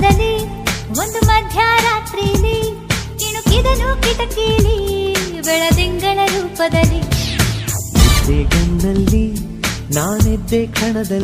ಕನಸದಲ್ಲಿ ಒಂದು ಮಧ್ಯರಾತ್ರಿಲಿ ಇಣುಕಿದನು ಕಿಟಕಿಲಿ ಬೆಳದಿಂಗಳ ರೂಪದಲ್ಲಿ. ಗನ್ನಲ್ಲಿ ನಾನೆದ್ದೆ ಕಣದಲ್ಲಿ